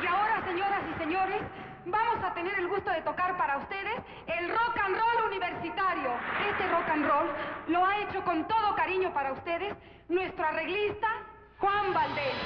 Y ahora, señoras y señores, vamos a tener el gusto de tocar para ustedes el rock and roll universitario. Este rock and roll lo ha hecho con todo cariño para ustedes nuestro arreglista Juan Valdés.